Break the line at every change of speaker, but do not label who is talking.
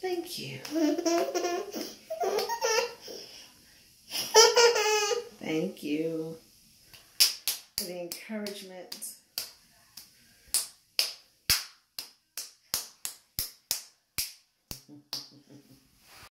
Thank you. Thank you for the encouragement.